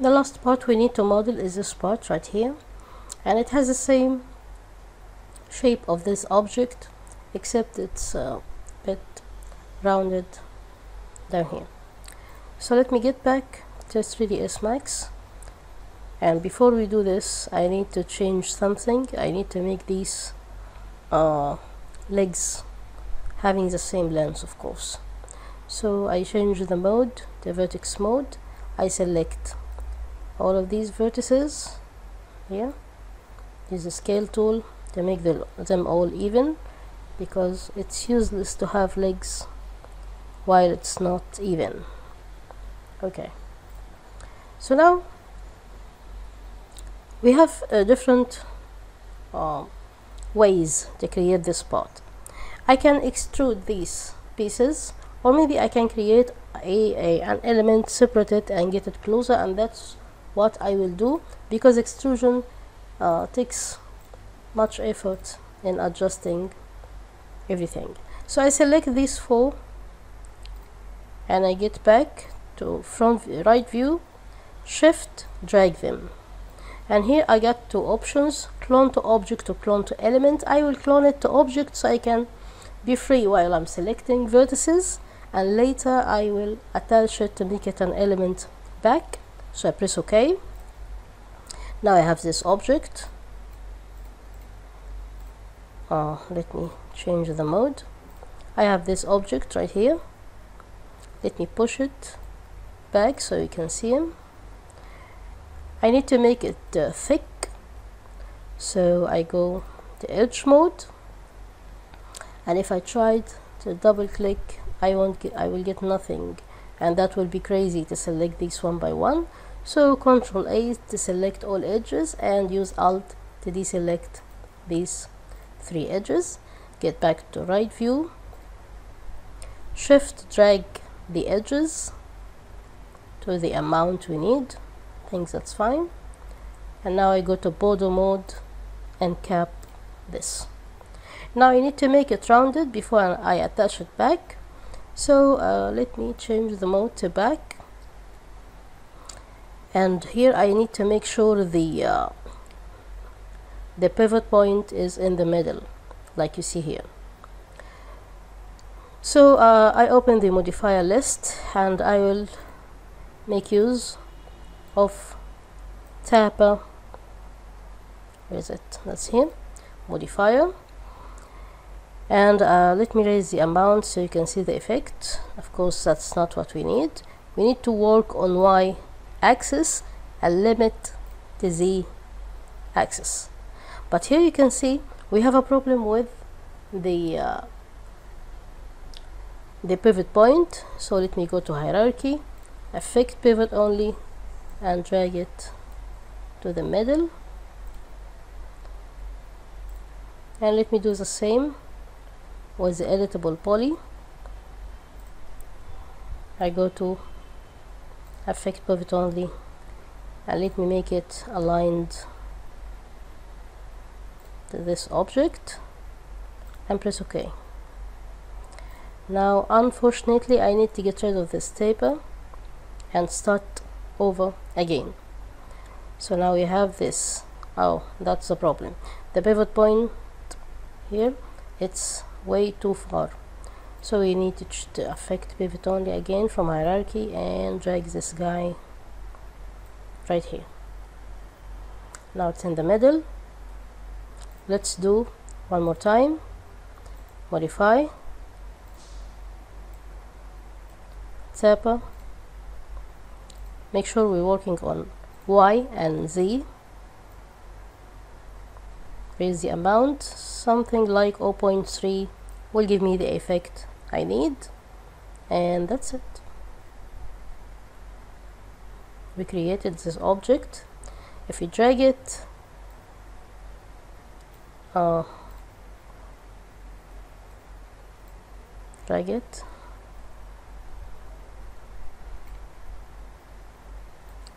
the last part we need to model is this part right here. And it has the same shape of this object except it's a bit rounded down here. So let me get back to 3ds max. And before we do this I need to change something. I need to make these uh, legs having the same length of course. So I change the mode the vertex mode. I select all of these vertices here. Use the scale tool to make the, them all even because it's useless to have legs while it's not even. Okay. So now we have uh, different uh, ways to create this part. I can extrude these pieces or maybe I can create a, a, an element separate it and get it closer and that's what I will do because extrusion uh, takes much effort in adjusting everything. So I select these four and I get back to front right view shift drag them. And here I got two options clone to object or clone to element. I will clone it to object so I can be free while I'm selecting vertices and later I will attach it to make it an element back so I press OK. Now I have this object. Uh, let me change the mode. I have this object right here. Let me push it back so you can see him. I need to make it uh, thick. So I go to edge mode. And if I tried to double click I won't get I will get nothing and that will be crazy to select these one by one. So control A to select all edges and use alt to deselect these three edges. Get back to right view. Shift drag the edges to the amount we need. I think that's fine. And now I go to border mode and cap this. Now I need to make it rounded before I attach it back so uh, let me change the mode to back. And here I need to make sure the uh, the pivot point is in the middle like you see here. So uh, I open the modifier list and I will make use of Taper where is it? That's here. Modifier and uh, let me raise the amount so you can see the effect. Of course that's not what we need. We need to work on Y axis and limit the Z axis but here you can see we have a problem with the uh, the pivot point. So let me go to hierarchy affect pivot only and drag it to the middle. And let me do the same with the editable poly. I go to affect pivot only. And let me make it aligned to this object and press OK. Now unfortunately I need to get rid of this taper and start over again. So now we have this. Oh that's the problem. The pivot point here it's way too far. So we need to, to affect pivot only again from hierarchy and drag this guy right here. Now it's in the middle. Let's do one more time. Modify. Taper make sure we're working on Y and Z raise the amount something like 0.3 will give me the effect I need and that's it. We created this object. If we drag it uh, drag it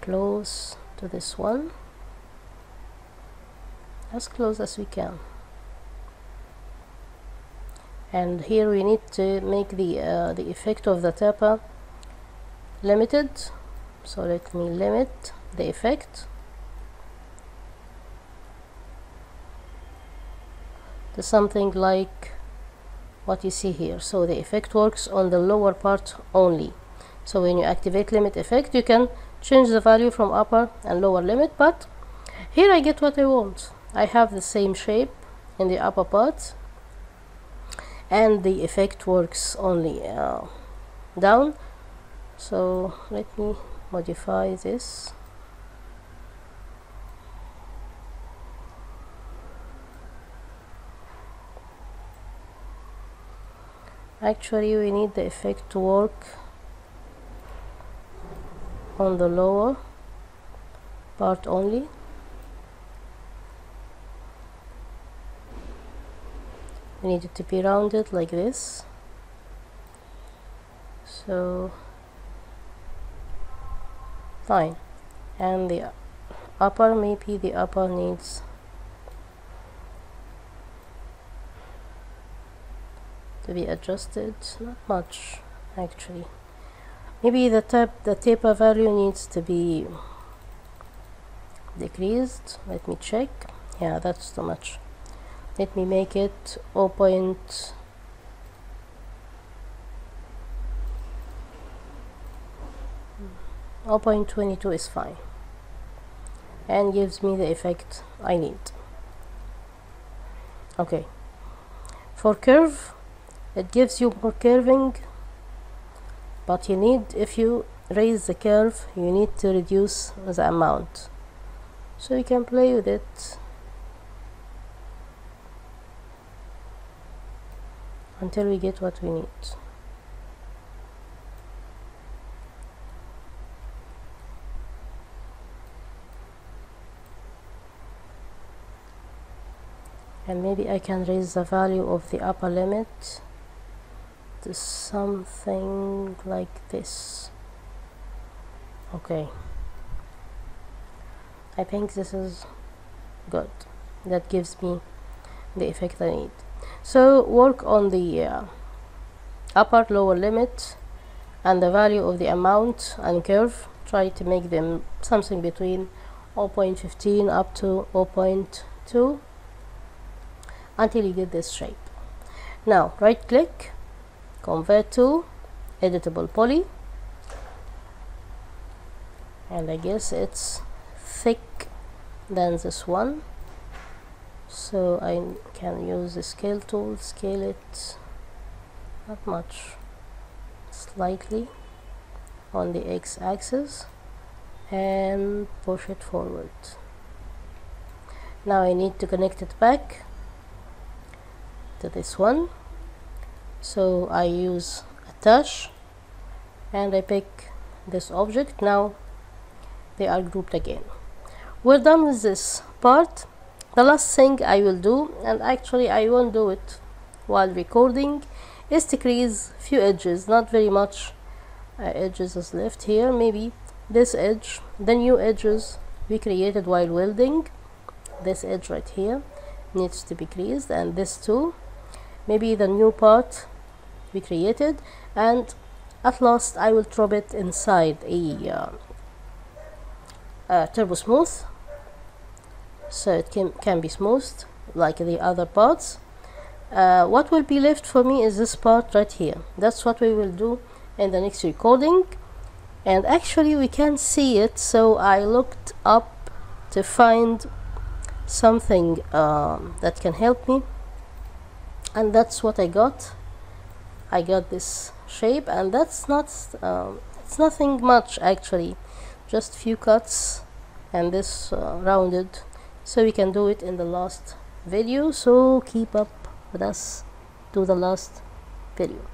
close to this one as close as we can. And here we need to make the uh, the effect of the taper limited. So let me limit the effect. To something like what you see here. So the effect works on the lower part only. So when you activate limit effect you can change the value from upper and lower limit but here I get what I want I have the same shape in the upper part and the effect works only uh, down. So let me modify this. Actually we need the effect to work on the lower part only need it to be rounded like this. So fine. And the upper maybe the upper needs to be adjusted. Not much actually. Maybe the tap the taper value needs to be decreased. Let me check. Yeah that's too much let me make it 0. Point. Point twenty two is fine. And gives me the effect I need. Okay. For curve it gives you more curving but you need if you raise the curve you need to reduce the amount. So you can play with it until we get what we need. And maybe I can raise the value of the upper limit to something like this. Okay. I think this is good. That gives me the effect I need so work on the uh, upper lower limit and the value of the amount and curve. Try to make them something between 0.15 up to 0.2 until you get this shape. Now right click convert to editable poly. And I guess it's thick than this one so I can use the scale tool scale it not much slightly on the x-axis and push it forward. Now I need to connect it back to this one. So I use attach and I pick this object. Now they are grouped again. We're done with this part the last thing I will do and actually I won't do it while recording is decrease few edges not very much uh, edges is left here maybe this edge the new edges we created while welding this edge right here needs to be creased and this too maybe the new part we created and at last I will drop it inside a, uh, a turbo smooth so it can, can be smoothed like the other parts. Uh, what will be left for me is this part right here. That's what we will do in the next recording. And actually we can see it so I looked up to find something um, that can help me. And that's what I got. I got this shape and that's not um, it's nothing much actually. Just few cuts and this uh, rounded so we can do it in the last video. So keep up with us. To the last video